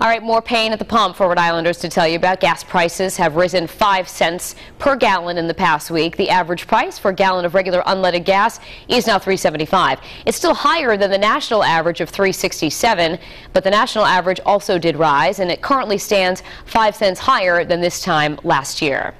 All right, more pain at the pump for Rhode Islanders to tell you about. Gas prices have risen 5 cents per gallon in the past week. The average price for a gallon of regular unleaded gas is now 3.75. It's still higher than the national average of 3.67, but the national average also did rise, and it currently stands 5 cents higher than this time last year.